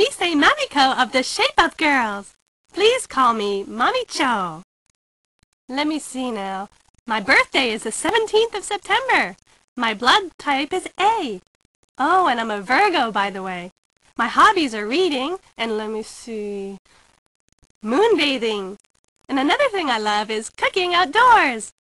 I'm Mamiko of the Shape Up Girls. Please call me Mommy Cho. Let me see now. My birthday is the 17th of September. My blood type is A. Oh, and I'm a Virgo, by the way. My hobbies are reading, and let me see, moonbathing. And another thing I love is cooking outdoors.